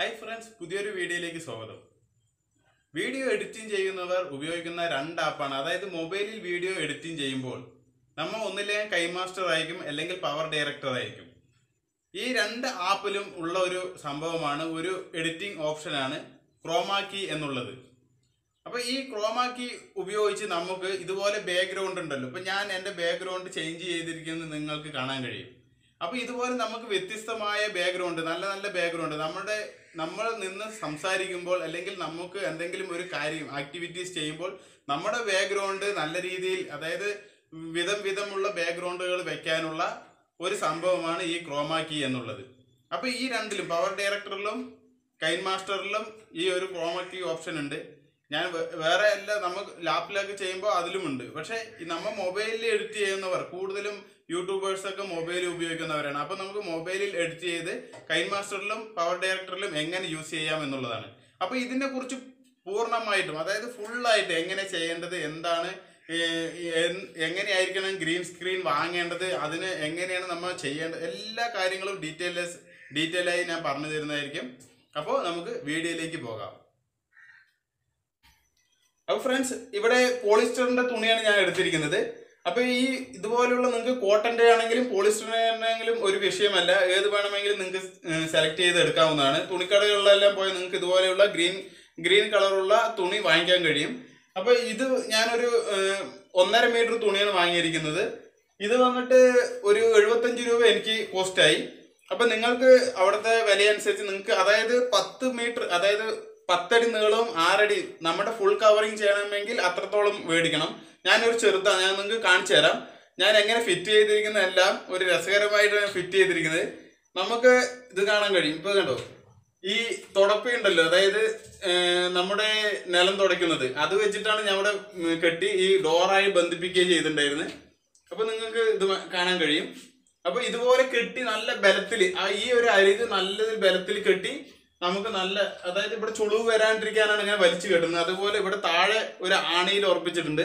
Hi friends പുതിയൊരു വീഡിയോയിലേക്ക് സ്വാഗതം. വീഡിയോ എഡിറ്റിംഗ് ചെയ്യുന്നവർ ഉപയോഗിക്കുന്ന രണ്ട് ആപ്പാണ്. അതായത് മൊബൈലിൽ വീഡിയോ എഡിറ്റിംഗ് ചെയ്യുമ്പോൾ നമ്മൾ ഒന്നിലേ കൈമാസ്റ്റർ ആയിരിക്കും അല്ലെങ്കിൽ പവർ ഡയറക്ടർ ആയിരിക്കും. ഈ രണ്ട് ആപ്പിലും ഉള്ള ഒരു സംഭവമാണ് ഒരു എഡിറ്റിംഗ് ഓപ്ഷനാണ് ക്രോമാക്കി എന്നുള്ളത്. അപ്പോൾ ഈ ക്രോമാക്കി ഉപയോഗിച്ച് നമുക്ക് ഇതുപോലെ ബാക്ക്ഗ്രൗണ്ട് ഉണ്ടല്ലോ. ഇപ്പൊ ഞാൻ എന്റെ ബാക്ക്ഗ്രൗണ്ട് ചേഞ്ച് ചെയ്തിരിക്കുന്നത് നിങ്ങൾക്ക് കാണാൻ കഴിയും. അപ്പൊ ഇതുപോലെ നമുക്ക് വ്യത്യസ്തമായ ബാക്ക്ഗ്രൗണ്ട് നല്ല നല്ല ബാക്ക്ഗ്രൗണ്ട് നമ്മുടെ നമ്മൾ നിന്ന് സംസാരിക്കുമ്പോൾ അല്ലെങ്കിൽ നമുക്ക് എന്തെങ്കിലും ഒരു കാര്യം ആക്ടിവിറ്റീസ് ചെയ്യുമ്പോൾ നമ്മുടെ ബാക്ക്ഗ്രൗണ്ട് നല്ല രീതിയിൽ അതായത് വിധം വിധമുള്ള ബാക്ക്ഗ്രൗണ്ടുകൾ വെക്കാനുള്ള ഒരു സംഭവമാണ് ഈ ക്രോമാക്കി എന്നുള്ളത്. അപ്പൊ ഈ രണ്ടിലും പവർ ഡയറക്ടറിലും കൈൻ മാസ്റ്ററിലും ഈ ഒരു ക്രോമാക്കി ഓപ്ഷൻ ഉണ്ട്. ഞാൻ വേറെ എല്ലാം നമുക്ക് ലാപ്പിലൊക്കെ ചെയ്യുമ്പോൾ അതിലുമുണ്ട്. പക്ഷേ നമ്മൾ നമ്മ മൊബൈലിൽ എഡിറ്റ് ചെയ്യുന്നവർ കൂടുതലും യൂട്യൂബേഴ്സ് ഒക്കെ മൊബൈൽ ഉപയോഗിക്കുന്നവരാണ്. അപ്പൊ നമുക്ക് മൊബൈലിൽ എഡിറ്റ് ചെയ്ത് കൈൻ മാസ്റ്ററിലും പവർ ഡയറക്ടറിലും എങ്ങനെ യൂസ് ചെയ്യാം എന്നുള്ളതാണ്. അപ്പൊ ഇതിനെ കുറിച്ച് പൂർണമായിട്ടും അതായത് ഫുള്ളായിട്ട് എങ്ങനെ ചെയ്യേണ്ടത് എന്താണ് എങ്ങനെയായിരിക്കണം ഗ്രീൻ സ്ക്രീൻ വാങ്ങേണ്ടത് അതിന് എങ്ങനെയാണ് നമ്മൾ ചെയ്യേണ്ടത് എല്ലാ കാര്യങ്ങളും ഡീറ്റെയിൽസ് ഡീറ്റെയിൽ ആയി ഞാൻ പറഞ്ഞു തരുന്നതായിരിക്കും. അപ്പോൾ നമുക്ക് വീഡിയോയിലേക്ക് പോകാം. അപ്പോൾ ഫ്രണ്ട്സ് ഇവിടെ പോളിസ്റ്ററിന്റെ തുണിയാണ് ഞാൻ എടുത്തിരിക്കുന്നത്. അപ്പൊ ഈ ഇതുപോലുള്ള നിങ്ങൾക്ക് കോട്ടന്റെ ആണെങ്കിലും പോളിസ്റ്ററിന്റെ ആണെങ്കിലും ഒരു വിഷയമല്ല. ഏത് വേണമെങ്കിലും നിങ്ങൾക്ക് സെലക്ട് ചെയ്ത് എടുക്കാവുന്നതാണ്. തുണിക്കടകളിലെല്ലാം പോയി നിങ്ങൾക്ക് ഇതുപോലെയുള്ള ഗ്രീൻ ഗ്രീൻ കളറുള്ള തുണി വാങ്ങിക്കാൻ കഴിയും. അപ്പൊ ഇത് ഞാനൊരു ഒന്നര മീറ്റർ തുണിയാണ് വാങ്ങിയിരിക്കുന്നത്. ഇത് വന്നിട്ട് ഒരു എഴുപത്തഞ്ച് രൂപ എനിക്ക് കോസ്റ്റായി അപ്പൊ നിങ്ങൾക്ക് അവിടുത്തെ വിലയനുസരിച്ച് നിങ്ങൾക്ക് അതായത് പത്ത് മീറ്റർ അതായത് പത്തടി നീളവും ആറടി നമ്മുടെ ഫുൾ കവറിങ് ചെയ്യണമെങ്കിൽ അത്രത്തോളം മേടിക്കണം ഞാനൊരു ചെറുതാണ് ഞാൻ നിങ്ങൾക്ക് കാണിച്ചു തരാം. ഞാൻ എങ്ങനെ ഫിറ്റ് ചെയ്തിരിക്കുന്നതെല്ലാം ഒരു രസകരമായിട്ടാണ് ഫിറ്റ് ചെയ്തിരിക്കുന്നത്. നമുക്ക് ഇത് കാണാൻ കഴിയും. ഇപ്പൊ കണ്ടോ? ഈ തുടപ്പ ഉണ്ടല്ലോ അതായത് നമ്മുടെ നിലം തുടയ്ക്കുന്നത്. അത് വെച്ചിട്ടാണ് ഞങ്ങളുടെ കെട്ടി ഈ ഡോറായി ബന്ധിപ്പിക്കുകയും ചെയ്തിട്ടുണ്ടായിരുന്നത് അപ്പൊ നിങ്ങൾക്ക് ഇത് കാണാൻ കഴിയും. അപ്പൊ ഇതുപോലെ കെട്ടി നല്ല ബലത്തിൽ ആ ഈ ഒരു അരിത് നല്ല ബലത്തിൽ കെട്ടി നമുക്ക് നല്ല അതായത് ഇവിടെ ചുളിവ് വരാണ്ടിരിക്കാനാണ് ഇങ്ങനെ വലിച്ചു കെട്ടുന്നത്. അതുപോലെ ഇവിടെ താഴെ ഒരു ആണിയിൽ ഉറപ്പിച്ചിട്ടുണ്ട്.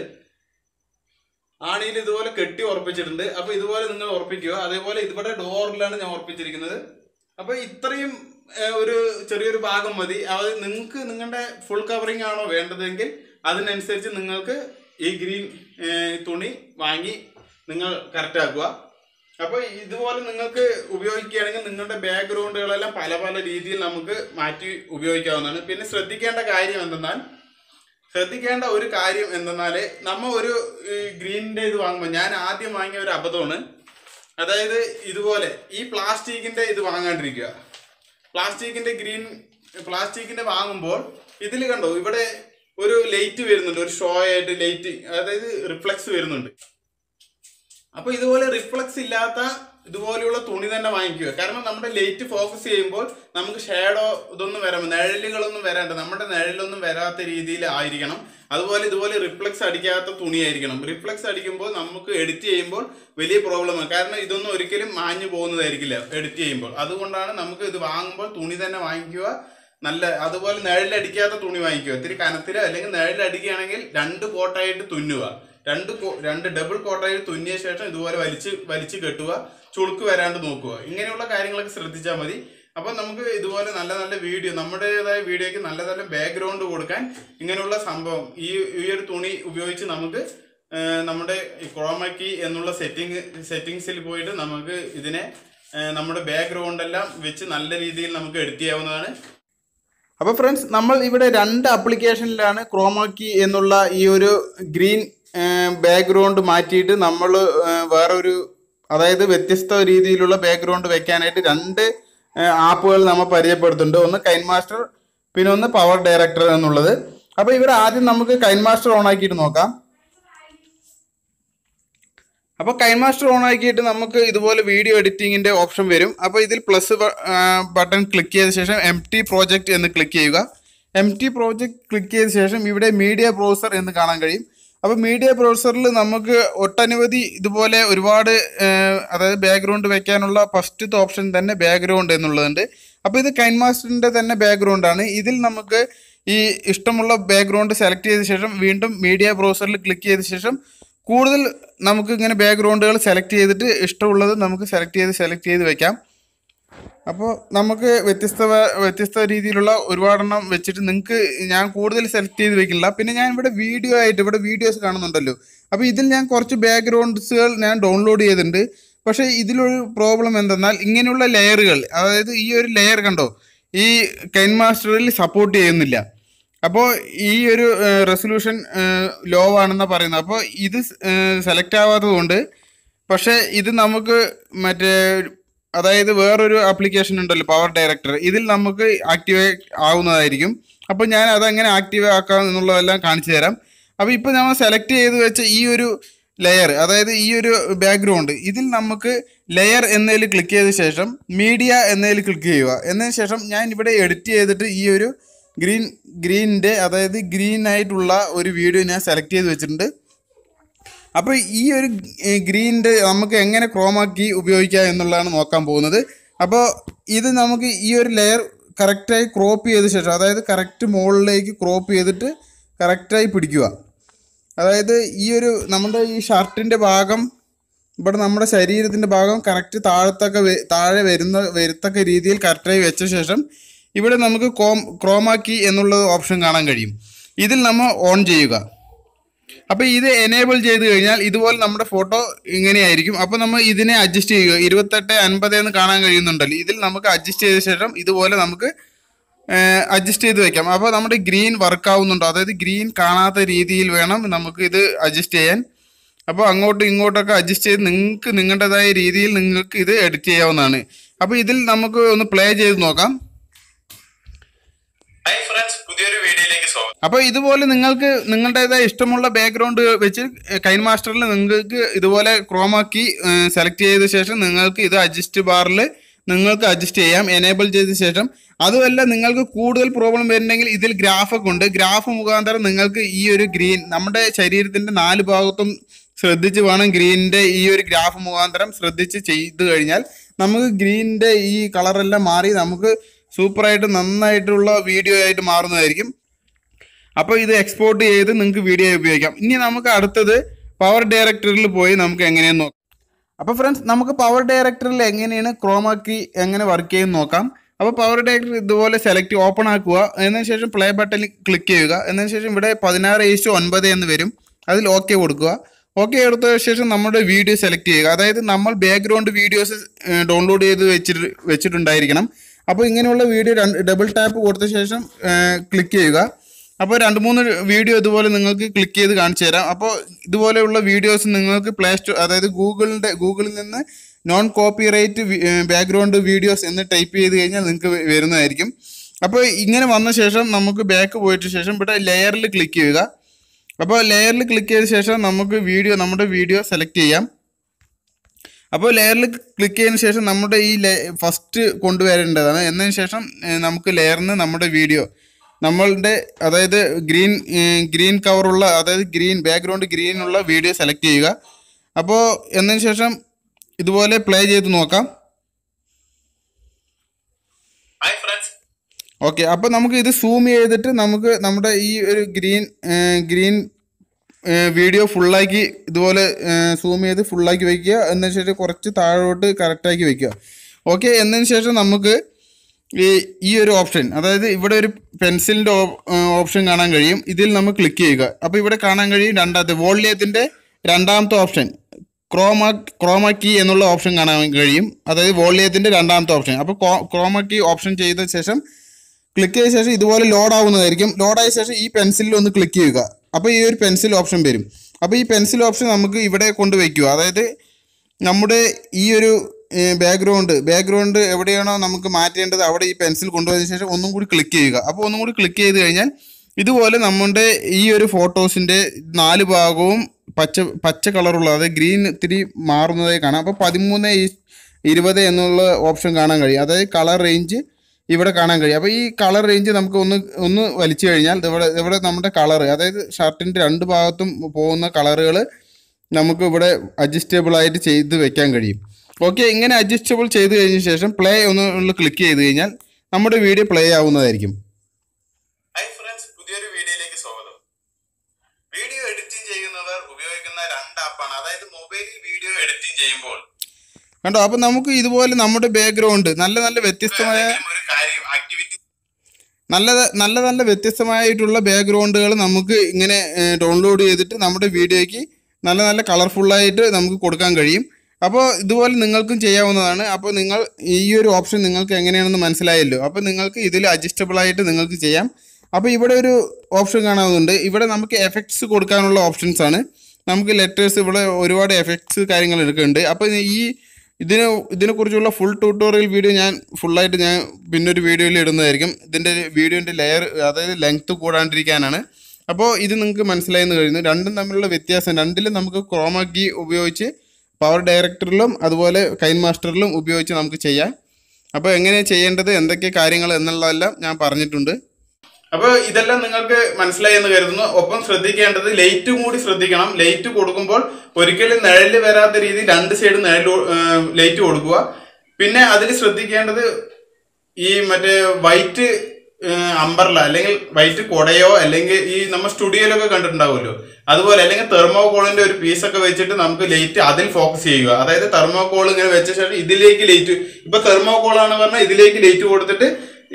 ആണിയിൽ ഇതുപോലെ കെട്ടി ഉറപ്പിച്ചിട്ടുണ്ട്. അപ്പൊ ഇതുപോലെ നിങ്ങൾ ഉറപ്പിക്കുക. അതേപോലെ ഇവിടെ ഡോറിലാണ് ഞാൻ ഉറപ്പിച്ചിരിക്കുന്നത്. അപ്പൊ ഇത്രയും ഒരു ചെറിയൊരു ഭാഗം മതി. അത് നിങ്ങൾക്ക് നിങ്ങളുടെ ഫുൾ കവറിങ് ആണോ വേണ്ടതെങ്കിൽ അതിനനുസരിച്ച് നിങ്ങൾക്ക് ഈ ഗ്രീൻ തുണി വാങ്ങി നിങ്ങൾ കറക്റ്റ് ആക്കുക അപ്പൊ ഇതുപോലെ നിങ്ങൾക്ക് ഉപയോഗിക്കുകയാണെങ്കിൽ നിങ്ങളുടെ ബാക്ക്ഗ്രൗണ്ടുകളെല്ലാം പല പല രീതിയിൽ നമുക്ക് മാറ്റി ഉപയോഗിക്കാവുന്നതാണ്. പിന്നെ ശ്രദ്ധിക്കേണ്ട കാര്യം എന്തെന്നാൽ ശ്രദ്ധിക്കേണ്ട ഒരു കാര്യം എന്തെന്നാൽ നമ്മ ഒരു ഗ്രീനിന്റെ ഇത് വാങ്ങുമ്പോൾ ഞാൻ ആദ്യം വാങ്ങിയ ഒരു അബദ്ധമാണ്. അതായത് ഇതുപോലെ ഈ പ്ലാസ്റ്റിക്കിന്റെ ഇത് വാങ്ങാണ്ടിരിക്കുക. പ്ലാസ്റ്റിക്കിന്റെ ഗ്രീൻ പ്ലാസ്റ്റിക്കിന്റെ വാങ്ങുമ്പോൾ ഇതിൽ കണ്ടോ ഇവിടെ ഒരു ലൈറ്റ് വരുന്നുണ്ട് ഒരു ഷോ ആയിട്ട് ലൈറ്റ് അതായത് റിഫ്ലക്സ് വരുന്നുണ്ട്. അപ്പൊ ഇതുപോലെ റിഫ്ലക്സ് ഇല്ലാത്ത ഇതുപോലെയുള്ള തുണി തന്നെ വാങ്ങിക്കുക. കാരണം നമ്മുടെ ലൈറ്റ് ഫോക്കസ് ചെയ്യുമ്പോൾ നമുക്ക് ഷേഡോ ഇതൊന്നും വരാൻ നിഴലുകളൊന്നും വരാണ്ട് നമ്മുടെ നിഴലൊന്നും വരാത്ത രീതിയിൽ ആയിരിക്കണം. അതുപോലെ ഇതുപോലെ റിഫ്ലക്സ് അടിക്കാത്ത തുണിയായിരിക്കണം റിഫ്ലക്സ് അടിക്കുമ്പോൾ നമുക്ക് എഡിറ്റ് ചെയ്യുമ്പോൾ വലിയ പ്രോബ്ലമാണ് കാരണം ഇതൊന്നും ഒരിക്കലും മാഞ്ഞു പോകുന്നതായിരിക്കില്ല എഡിറ്റ് ചെയ്യുമ്പോൾ. അതുകൊണ്ടാണ് നമുക്ക് ഇത് വാങ്ങുമ്പോൾ തുണി തന്നെ വാങ്ങിക്കുക നല്ല അതുപോലെ നിഴലടിക്കാത്ത തുണി വാങ്ങിക്കുക. ഇത്തിരി കനത്തിലോ അല്ലെങ്കിൽ നിഴലടിക്കുകയാണെങ്കിൽ രണ്ട് കോട്ടായിട്ട് തുന്നുക. രണ്ട് രണ്ട് ഡബിൾ കോട്ടയിൽ തുന്നിയ ശേഷം ഇതുപോലെ വലിച്ച് വലിച്ച് കെട്ടുക ചുളുക്ക് വരാണ്ട് നോക്കുക. ഇങ്ങനെയുള്ള കാര്യങ്ങളൊക്കെ ശ്രദ്ധിച്ചാൽ മതി. അപ്പം നമുക്ക് ഇതുപോലെ നല്ല നല്ല വീഡിയോ നമ്മുടേതായ വീഡിയോയ്ക്ക് നല്ല നല്ല ബാക്ക്ഗ്രൗണ്ട് കൊടുക്കാൻ ഇങ്ങനെയുള്ള സംഭവം ഈ ഈ ഒരു തുണി ഉപയോഗിച്ച് നമുക്ക് നമ്മുടെ ക്രോമക്കി എന്നുള്ള സെറ്റിംഗ് സെറ്റിങ്സിൽ പോയിട്ട് നമുക്ക് ഇതിനെ നമ്മുടെ ബാക്ക്ഗ്രൗണ്ട് എല്ലാം വെച്ച് നല്ല രീതിയിൽ നമുക്ക് എഡിറ്റ് ചെയ്യാവുന്നതാണ് അപ്പോൾ ഫ്രണ്ട്സ് നമ്മൾ ഇവിടെ രണ്ട് ആപ്ലിക്കേഷനിലാണ് ക്രോമാക്കി എന്നുള്ള ഈ ഒരു ഗ്രീൻ ബാക്ക്ഗ്രൗണ്ട് മാറ്റിയിട്ട് നമ്മൾ വേറൊരു അതായത് വ്യത്യസ്ത രീതിയിലുള്ള ബാക്ക്ഗ്രൗണ്ട് വെക്കാനായിട്ട് രണ്ട് ആപ്പുകൾ നമ്മൾ പരിചയപ്പെടുത്തുന്നുണ്ട്. ഒന്ന് കൈൻ മാസ്റ്റർ പിന്നെ ഒന്ന് പവർ ഡയറക്ടർ എന്നുള്ളത്. അപ്പോൾ ഇവർ ആദ്യം നമുക്ക് കൈൻ മാസ്റ്റർ ഓൺ ആക്കിയിട്ട് നോക്കാം. അപ്പോൾ കൈൻ മാസ്റ്റർ ഓൺ ആക്കിയിട്ട് നമുക്ക് ഇതുപോലെ വീഡിയോ എഡിറ്റിംഗിന്റെ ഓപ്ഷൻ വരും. അപ്പോൾ ഇതിൽ പ്ലസ് ബട്ടൺ ക്ലിക്ക് ചെയ്ത ശേഷം എം ടി പ്രോജക്റ്റ് എന്ന് ക്ലിക്ക് ചെയ്യുക. എം ടി പ്രോജക്റ്റ് ക്ലിക്ക് ചെയ്ത ശേഷം ഇവിടെ മീഡിയ ബ്രൗസർ എന്ന് കാണാൻ കഴിയും. അപ്പോൾ മീഡിയ ബ്രൗസറിൽ നമുക്ക് ഒട്ടനവധി ഇതുപോലെ ഒരുപാട് അതായത് ബാക്ക്ഗ്രൗണ്ട് വെക്കാനുള്ള ഫസ്റ്റത്തെ ഓപ്ഷൻ തന്നെ ബാക്ക്ഗ്രൗണ്ട് എന്നുള്ളതുണ്ട്. അപ്പോൾ ഇത് കൈൻ മാസ്റ്ററിന്റെ തന്നെ ബാക്ക്ഗ്രൗണ്ട് ആണ്. ഇതിൽ നമുക്ക് ഈ ഇഷ്ടമുള്ള ബാക്ക്ഗ്രൗണ്ട് സെലക്ട് ചെയ്ത ശേഷം വീണ്ടും മീഡിയ ബ്രൗസറിൽ ക്ലിക്ക് ചെയ്ത ശേഷം കൂടുതൽ നമുക്ക് ഇങ്ങനെ ബാക്ക്ഗ്രൗണ്ടുകൾ സെലക്ട് ചെയ്തിട്ട് ഇഷ്ടമുള്ളത് നമുക്ക് സെലക്ട് ചെയ്ത് സെലക്ട് ചെയ്ത് വെക്കാം. അപ്പോൾ നമുക്ക് വ്യത്യസ്ത വ്യത്യസ്ത രീതിയിലുള്ള ഒരുപാടെണ്ണം വെച്ചിട്ട് നിങ്ങൾക്ക് ഞാൻ കൂടുതൽ സെലക്ട് ചെയ്ത് വെക്കില്ല. പിന്നെ ഞാൻ ഇവിടെ വീഡിയോ ആയിട്ട് ഇവിടെ വീഡിയോസ് കാണുന്നുണ്ടല്ലോ. അപ്പോൾ ഇതിൽ ഞാൻ കുറച്ച് ബാക്ക്ഗ്രൗണ്ട്സുകൾ ഞാൻ ഡൗൺലോഡ് ചെയ്തിട്ടുണ്ട്. പക്ഷേ ഇതിലൊരു പ്രോബ്ലം എന്തെന്നാൽ ഇങ്ങനെയുള്ള ലെയറുകൾ അതായത് ഈ ഒരു ലെയർ കണ്ടോ? ഈ കൈൻ മാസ്റ്ററിൽ സപ്പോർട്ട് ചെയ്യുന്നില്ല. അപ്പോൾ ഈ ഒരു റെസൊല്യൂഷൻ ലോ ആണെന്നാണ് പറയുന്നത്. അപ്പോൾ ഇത് സെലക്ട് ആവാത്തത് കൊണ്ട് പക്ഷേ ഇത് നമുക്ക് മറ്റേ അതായത് വേറൊരു ആപ്ലിക്കേഷൻ ഉണ്ടല്ലോ പവർ ഡയറക്ടർ ഇതിൽ നമുക്ക് ആക്ടിവേറ്റ് ആവുന്നതായിരിക്കും. അപ്പോൾ ഞാൻ അതെങ്ങനെ ആക്റ്റീവ് ആക്കാം എന്നുള്ളതെല്ലാം കാണിച്ചു തരാം. അപ്പോൾ ഇപ്പോൾ നമ്മൾ സെലക്ട് ചെയ്ത് വെച്ച ഈ ഒരു ലെയർ അതായത് ഈ ഒരു ബാക്ക്ഗ്രൗണ്ട് ഇതിൽ നമുക്ക് ലെയർ എന്നതിൽ ക്ലിക്ക് ചെയ്ത ശേഷം മീഡിയ എന്നതിൽ ക്ലിക്ക് ചെയ്യുക. എന്നതിന് ശേഷം ഞാൻ ഇവിടെ എഡിറ്റ് ചെയ്തിട്ട് ഈ ഒരു ഗ്രീൻ ഗ്രീനിന്റെ അതായത് ഗ്രീൻ ആയിട്ടുള്ള ഒരു വീഡിയോ ഞാൻ സെലക്ട് ചെയ്ത് വെച്ചിട്ടുണ്ട്. അപ്പോൾ ഈ ഒരു ഗ്രീനിന്റെ നമുക്ക് എങ്ങനെ ക്രോമാക്കി ഉപയോഗിക്കാം എന്നുള്ളതാണ് നോക്കാൻ പോകുന്നത്. അപ്പോൾ ഇത് നമുക്ക് ഈ ഒരു ലെയർ കറക്റ്റായി ക്രോപ്പ് ചെയ്ത ശേഷം അതായത് കറക്റ്റ് മുകളിലേക്ക് ക്രോപ്പ് ചെയ്തിട്ട് കറക്റ്റായി പിടിക്കുക. അതായത് ഈ ഒരു നമ്മുടെ ഈ ഷർട്ടിന്റെ ഭാഗം ഇവിടെ നമ്മുടെ ശരീരത്തിന്റെ ഭാഗം കറക്റ്റ് താഴത്തൊക്കെ താഴെ വരുന്ന വരുത്തക്ക രീതിയിൽ കറക്റ്റായി വെച്ച ശേഷം ഇവിടെ നമുക്ക് കോം ക്രോമാക്കി എന്നുള്ള ഓപ്ഷൻ കാണാൻ കഴിയും. ഇതിൽ നമ്മൾ ഓൺ ചെയ്യുക. അപ്പോൾ ഇത് എനേബിൾ ചെയ്ത് കഴിഞ്ഞാൽ ഇതുപോലെ നമ്മുടെ ഫോട്ടോ ഇങ്ങനെയായിരിക്കും. അപ്പോൾ നമ്മൾ ഇതിനെ അഡ്ജസ്റ്റ് ചെയ്യുക. ഇരുപത്തെട്ട് അൻപത് എന്ന് കാണാൻ കഴിയുന്നുണ്ടല്ലോ. ഇതിൽ നമുക്ക് അഡ്ജസ്റ്റ് ചെയ്ത ശേഷം ഇതുപോലെ നമുക്ക് അഡ്ജസ്റ്റ് ചെയ്ത് വെക്കാം. അപ്പോൾ നമ്മുടെ ഗ്രീൻ വർക്ക് ആവുന്നുണ്ടോ. അതായത് ഗ്രീൻ കാണാത്ത രീതിയിൽ വേണം നമുക്ക് ഇത് അഡ്ജസ്റ്റ് ചെയ്യാൻ. അപ്പോൾ അങ്ങോട്ടും ഇങ്ങോട്ടൊക്കെ അഡ്ജസ്റ്റ് ചെയ്ത് നിങ്ങൾക്ക് നിങ്ങളുടേതായ രീതിയിൽ നിങ്ങൾക്ക് ഇത് എഡിറ്റ് ചെയ്യാവുന്നതാണ്. അപ്പോൾ ഇതിൽ നമുക്ക് ഒന്ന് പ്ലേ ചെയ്ത് നോക്കാം. ഫ്രണ്ട്സ് അപ്പോൾ ഇതുപോലെ നിങ്ങൾക്ക് നിങ്ങളുടേതായ ഇഷ്ടമുള്ള ബാക്ക്ഗ്രൗണ്ട് വെച്ച് കൈൻ മാസ്റ്ററിൽ നിങ്ങൾക്ക് ഇതുപോലെ ക്രോമാക്കി സെലക്ട് ചെയ്ത ശേഷം നിങ്ങൾക്ക് ഇത് അഡ്ജസ്റ്റ് ബാറിൽ നിങ്ങൾക്ക് അഡ്ജസ്റ്റ് ചെയ്യാം എനേബിൾ ചെയ്ത ശേഷം. അതുമല്ല നിങ്ങൾക്ക് കൂടുതൽ പ്രോബ്ലം വരുന്നുണ്ടെങ്കിൽ ഇതിൽ ഗ്രാഫൊക്കെ ഉണ്ട്. ഗ്രാഫ് മുഖാന്തരം നിങ്ങൾക്ക് ഈ ഒരു ഗ്രീൻ നമ്മുടെ ശരീരത്തിന്റെ നാല് ഭാഗത്തും ശ്രദ്ധിച്ച് വേണം ഗ്രീനിന്റെ ഈ ഒരു ഗ്രാഫ് മുഖാന്തരം ശ്രദ്ധിച്ച് ചെയ്ത് കഴിഞ്ഞാൽ നമുക്ക് ഗ്രീനിന്റെ ഈ കളറെല്ലാം മാറി നമുക്ക് സൂപ്പറായിട്ട് നന്നായിട്ടുള്ള വീഡിയോ ആയിട്ട് മാറുന്നതായിരിക്കും. അപ്പോൾ ഇത് എക്സ്പോർട്ട് ചെയ്ത് നിങ്ങൾക്ക് വീഡിയോ ഉപയോഗിക്കാം. ഇനി നമുക്ക് അടുത്തത് പവർ ഡയറക്ടറിൽ പോയി നമുക്ക് എങ്ങനെയെന്ന് നോക്കാം. അപ്പോൾ ഫ്രണ്ട്സ് നമുക്ക് പവർ ഡയറക്ടറിൽ എങ്ങനെയാണ് ക്രോമാക്കി എങ്ങനെ വർക്ക് ചെയ്യുന്ന നോക്കാം. അപ്പോൾ പവർ ഡയറക്ടർ ഇതുപോലെ സെലക്ട് ഓപ്പൺ ആക്കുക. എന്നതിന് ശേഷം പ്ലേ ബട്ടണിൽ ക്ലിക്ക് ചെയ്യുക. എന്നതിന് ശേഷം ഇവിടെ പതിനാറ് ഏഴ് ഒൻപത് എന്ന് വരും. അതിൽ ഓക്കെ കൊടുക്കുക. ഓക്കെ എടുത്ത ശേഷം നമ്മുടെ വീഡിയോ സെലക്ട് ചെയ്യുക. അതായത് നമ്മൾ ബാക്ക്ഗ്രൗണ്ട് വീഡിയോസ് ഡൗൺലോഡ് ചെയ്ത് വെച്ചിട്ട് വെച്ചിട്ടുണ്ടായിരിക്കണം. അപ്പോൾ ഇങ്ങനെയുള്ള വീഡിയോ ഡബിൾ ടാപ്പ് കൊടുത്ത ശേഷം ക്ലിക്ക് ചെയ്യുക. അപ്പോൾ രണ്ട് മൂന്ന് വീഡിയോ ഇതുപോലെ നിങ്ങൾക്ക് ക്ലിക്ക് ചെയ്ത് കാണിച്ചു തരാം. അപ്പോൾ ഇതുപോലെയുള്ള വീഡിയോസ് നിങ്ങൾക്ക് പ്ലേ സ്റ്റോർ അതായത് ഗൂഗിളിന്റെ ഗൂഗിളിൽ നിന്ന് non copyright background videos എന്ന് ടൈപ്പ് ചെയ്ത് കഴിഞ്ഞാൽ നിങ്ങൾക്ക് വരുന്നതായിരിക്കും. അപ്പോൾ ഇങ്ങനെ വന്ന ശേഷം നമുക്ക് ബാക്ക് പോയിട്ട് ശേഷം ഇവിടെ ലെയറിൽ ക്ലിക്ക് ചെയ്യുക. അപ്പോൾ ലെയറിൽ ക്ലിക്ക് ചെയ്ത ശേഷം നമുക്ക് വീഡിയോ നമ്മുടെ വീഡിയോ സെലക്ട് ചെയ്യാം. അപ്പോൾ ലെയറിൽ ക്ലിക്ക് ചെയ്തതിന് ശേഷം നമ്മുടെ ഈ ഫസ്റ്റ് കൊണ്ടുവരേണ്ടതാണ്. എന്നതിന് ശേഷം നമുക്ക് ലെയറിന് നമ്മുടെ വീഡിയോ നമ്മളുടെ അതായത് ഗ്രീൻ ഗ്രീൻ കവറുള്ള അതായത് ഗ്രീൻ ബാക്ക്ഗ്രൗണ്ട് ഗ്രീൻ ഉള്ള വീഡിയോ സെലക്ട് ചെയ്യുക. അപ്പോൾ എന്നതിന് ശേഷം ഇതുപോലെ പ്ലേ ചെയ്ത് നോക്കാം. ഓക്കെ അപ്പോൾ നമുക്ക് ഇത് സൂം ചെയ്തിട്ട് നമുക്ക് നമ്മുടെ ഈ ഒരു ഗ്രീൻ ഗ്രീൻ വീഡിയോ ഫുള്ളാക്കി ഇതുപോലെ സൂം ചെയ്ത് ഫുള്ളാക്കി വയ്ക്കുക എന്നതിന് ശേഷം കുറച്ച് താഴോട്ട് കറക്റ്റാക്കി വയ്ക്കുക ഓക്കെ എന്നതിന് ശേഷം നമുക്ക് ഈ ഈ ഒരു ഓപ്ഷൻ അതായത് ഇവിടെ ഒരു പെൻസിലിന്റെ ഓപ്ഷൻ കാണാൻ കഴിയും. ഇതിൽ നമ്മൾ ക്ലിക്ക് ചെയ്യുക. അപ്പോൾ ഇവിടെ കാണാൻ കഴിയും രണ്ടാമത്തെ വോളിയത്തിന്റെ രണ്ടാമത്തെ ഓപ്ഷൻ ക്രോമ ക്രോമ കീ എന്നുള്ള ഓപ്ഷൻ കാണാൻ കഴിയും. അതായത് വോളിയത്തിന്റെ രണ്ടാമത്തെ ഓപ്ഷൻ അപ്പോൾ ക്രോമ കീ ഓപ്ഷൻ ചെയ്ത ശേഷം ക്ലിക്ക് ചെയ്ത ശേഷം ഇതുപോലെ ലോഡ് ആവുന്നതായിരിക്കും. ലോഡായ ശേഷം ഈ പെൻസിലിൽ ഒന്ന് ക്ലിക്ക് ചെയ്യുക. അപ്പോൾ ഈ ഒരു പെൻസിൽ ഓപ്ഷൻ വരും. അപ്പോൾ ഈ പെൻസിൽ ഓപ്ഷൻ നമുക്ക് ഇവിടെ കൊണ്ട് വയ്ക്കുക. അതായത് നമ്മുടെ ഈ ഒരു ബാക്ക്ഗ്രൗണ്ട് ബാക്ക്ഗ്രൗണ്ട് എവിടെയാണോ നമുക്ക് മാറ്റേണ്ടത് അവിടെ ഈ പെൻസിൽ കൊണ്ടുപോയതിനു ശേഷം ഒന്നും കൂടി ക്ലിക്ക് ചെയ്യുക. അപ്പോൾ ഒന്നും കൂടി ക്ലിക്ക് ചെയ്ത് കഴിഞ്ഞാൽ ഇതുപോലെ നമ്മുടെ ഈ ഒരു ഫോട്ടോസിന്റെ നാല് ഭാഗവും പച്ച പച്ച കളറുള്ള അതായത് ഗ്രീൻ ഇത്തിരി മാറുന്നതായി കാണാം. അപ്പോൾ പതിമൂന്ന് ഇരുപത് എന്നുള്ള ഓപ്ഷൻ കാണാൻ കഴിയും. അതായത് കളർ റേഞ്ച് ഇവിടെ കാണാൻ കഴിയും. അപ്പോൾ ഈ കളർ റേഞ്ച് നമുക്ക് ഒന്ന് ഒന്ന് വലിച്ചു കഴിഞ്ഞാൽ ഇവിടെ ഇവിടെ നമ്മുടെ കളർ അതായത് ഷർട്ടിന്റെ രണ്ട് ഭാഗത്തും പോകുന്ന കളറുകൾ നമുക്ക് ഇവിടെ അഡ്ജസ്റ്റബിൾ ആയിട്ട് ചെയ്ത് വെക്കാൻ കഴിയും. ഓക്കെ ഇങ്ങനെ അഡ്ജസ്റ്റബിൾ ചെയ്ത് കഴിഞ്ഞ ശേഷം പ്ലേ ഒന്ന് ക്ലിക്ക് ചെയ്ത് കഴിഞ്ഞാൽ നമ്മുടെ വീഡിയോ പ്ലേ ആവുന്നതായിരിക്കും. ഫ്രണ്ട്സ് പുതിയൊരു വീഡിയോയിലേക്ക് സ്വാഗതം. വീഡിയോ എഡിറ്റിംഗ് ചെയ്യുന്നവർ ഉപയോഗിക്കുന്ന രണ്ട് ആപ്പാണ് അതായത് മൊബൈലിൽ വീഡിയോ എഡിറ്റിംഗ് ചെയ്യുമ്പോൾ. കണ്ടോ അപ്പൊ നമുക്ക് ഇതുപോലെ നമ്മുടെ ബാക്ക്ഗ്രൗണ്ട് നല്ല നല്ല വ്യത്യസ്തമായ നല്ല നല്ല നല്ല വ്യത്യസ്തമായിട്ടുള്ള ബാക്ക്ഗ്രൗണ്ടുകൾ നമുക്ക് ഇങ്ങനെ ഡൗൺലോഡ് ചെയ്തിട്ട് നമ്മുടെ വീഡിയോയ്ക്ക് നല്ല നല്ല കളർഫുള്ളായിട്ട് നമുക്ക് കൊടുക്കാൻ കഴിയും. അപ്പോൾ ഇതുപോലെ നിങ്ങൾക്കും ചെയ്യാവുന്നതാണ്. അപ്പോൾ നിങ്ങൾ ഈ ഒരു ഓപ്ഷൻ നിങ്ങൾക്ക് എങ്ങനെയാണെന്ന് മനസ്സിലായല്ലോ. അപ്പോൾ നിങ്ങൾക്ക് ഇതിൽ അഡ്ജസ്റ്റബിൾ ആയിട്ട് നിങ്ങൾക്ക് ചെയ്യാം. അപ്പോൾ ഇവിടെ ഒരു ഓപ്ഷൻ കാണാവുന്നുണ്ട്. ഇവിടെ നമുക്ക് എഫക്ട്സ് കൊടുക്കാനുള്ള ഓപ്ഷൻസ് ആണ്. നമുക്ക് ലെറ്റേഴ്സ് ഇവിടെ ഒരുപാട് എഫക്ട്സ് കാര്യങ്ങൾ എടുക്കുന്നുണ്ട്. അപ്പോൾ ഈ ഇതിന് ഇതിനെക്കുറിച്ചുള്ള ഫുൾ ട്യൂട്ടോറിയൽ വീഡിയോ ഞാൻ ഫുള്ളായിട്ട് ഞാൻ പിന്നൊരു വീഡിയോയിൽ ഇടുന്നതായിരിക്കും. ഇതിന്റെ വീഡിയോന്റെ ലെയർ അതായത് ലെങ്ത്ത് കൂടാണ്ടിരിക്കാനാണ്. അപ്പോൾ ഇത് നിങ്ങൾക്ക് മനസ്സിലായെന്ന് കഴിയുന്നു രണ്ടും തമ്മിലുള്ള വ്യത്യാസം രണ്ടിലും നമുക്ക് ക്രോമ കീ ഉപയോഗിച്ച് പവർ ഡയറക്ടറിലും അതുപോലെ കൈൻ മാസ്റ്ററിലും ഉപയോഗിച്ച് നമുക്ക് ചെയ്യാം. അപ്പോൾ എങ്ങനെയാണ് ചെയ്യേണ്ടത് എന്തൊക്കെ കാര്യങ്ങൾ എന്നുള്ളതെല്ലാം ഞാൻ പറഞ്ഞിട്ടുണ്ട്. അപ്പോൾ ഇതെല്ലാം നിങ്ങൾക്ക് മനസ്സിലായി എന്ന് കരുതുന്നു. ഒപ്പം ശ്രദ്ധിക്കേണ്ടത് ലൈറ്റ് കൂടി ശ്രദ്ധിക്കണം. ലൈറ്റ് കൊടുക്കുമ്പോൾ ഒരിക്കലും നിഴൽ വരാത്ത രീതിയിൽ രണ്ട് സൈഡ് നിഴൽ ലൈറ്റ് കൊടുക്കുക. പിന്നെ അതിൽ ശ്രദ്ധിക്കേണ്ടത് ഈ മറ്റേ വൈറ്റ് അമ്പർല അല്ലെങ്കിൽ വൈറ്റ് കൊടയോ അല്ലെങ്കിൽ ഈ നമ്മൾ സ്റ്റുഡിയോയിലൊക്കെ കണ്ടിട്ടുണ്ടാവുമല്ലോ. അതുപോലെ അല്ലെങ്കിൽ തെർമോകോളിന്റെ ഒരു പീസ് ഒക്കെ വെച്ചിട്ട് നമുക്ക് ലൈറ്റ് അതിൽ ഫോക്കസ് ചെയ്യുക. അതായത് തെർമോകോൾ ഇങ്ങനെ വെച്ച ശേഷം ഇതിലേക്ക് ലൈറ്റ് ഇപ്പൊ തെർമോകോൾ ആണ് പറഞ്ഞാൽ ഇതിലേക്ക് ലൈറ്റ് കൊടുത്തിട്ട്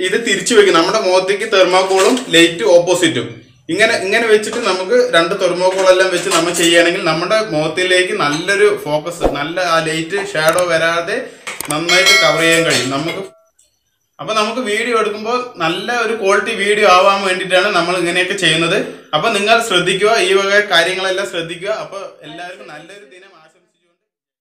ഇത് തിരിച്ചു വെക്കും. നമ്മുടെ മുഖത്തേക്ക് തെർമോകോളും ലൈറ്റ് ഓപ്പോസിറ്റും. ഇങ്ങനെ ഇങ്ങനെ വെച്ചിട്ട് നമുക്ക് രണ്ട് തെർമോകോളെല്ലാം വെച്ച് നമ്മൾ ചെയ്യുകയാണെങ്കിൽ നമ്മുടെ മുഖത്തിലേക്ക് നല്ലൊരു ഫോക്കസ് നല്ല ആ ലൈറ്റ് ഷാഡോ വരാതെ നന്നായിട്ട് കവർ ചെയ്യാൻ കഴിയും. നമുക്ക് അപ്പൊ നമുക്ക് വീഡിയോ എടുക്കുമ്പോൾ നല്ല ഒരു ക്വാളിറ്റി വീഡിയോ ആവാൻ വേണ്ടിയിട്ടാണ് നമ്മൾ ഇങ്ങനെയൊക്കെ ചെയ്യുന്നത്. അപ്പൊ നിങ്ങൾ ശ്രദ്ധിക്കുക ഈ വക കാര്യങ്ങളെല്ലാം ശ്രദ്ധിക്കുക. അപ്പൊ എല്ലാവർക്കും നല്ലൊരു ദിനം